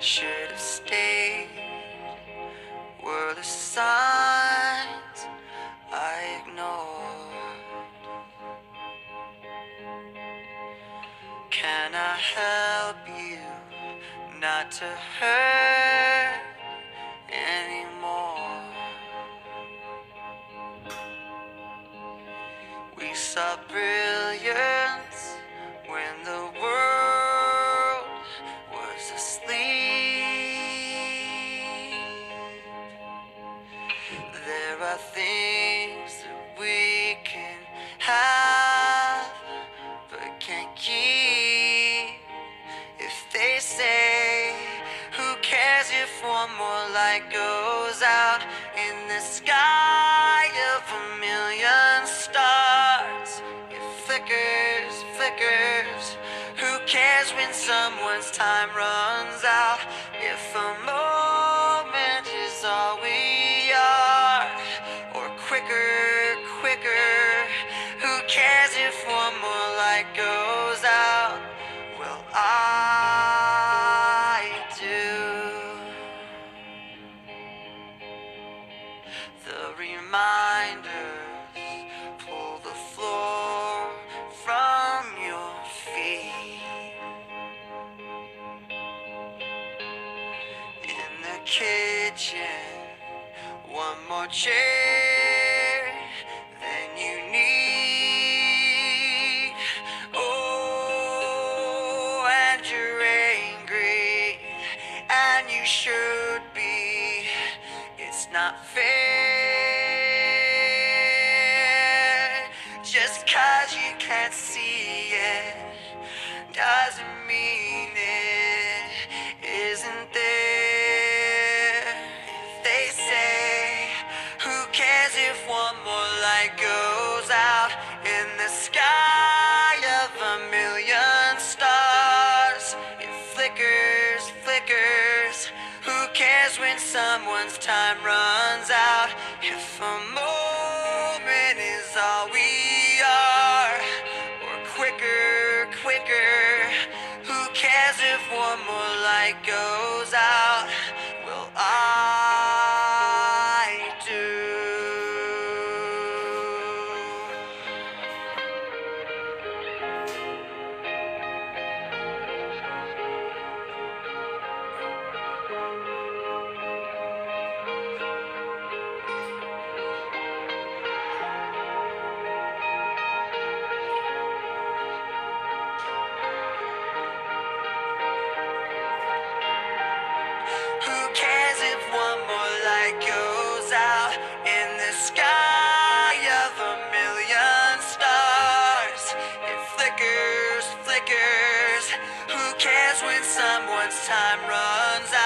should have stayed were the signs I ignored. Can I help you not to hurt anymore? We saw brilliance Cares if one more light goes out in the sky of a million stars? It flickers, flickers. Who cares when someone's time runs out? If a moment is all we are, or quicker, quicker. Who cares if one kitchen, one more chair than you need. Oh, and you're angry, and you should be. It's not fair. Just cause you can't see it doesn't mean someone's time runs out? If a moment is all we are, or quicker, quicker. Who cares if one more light goes when someone's time runs out?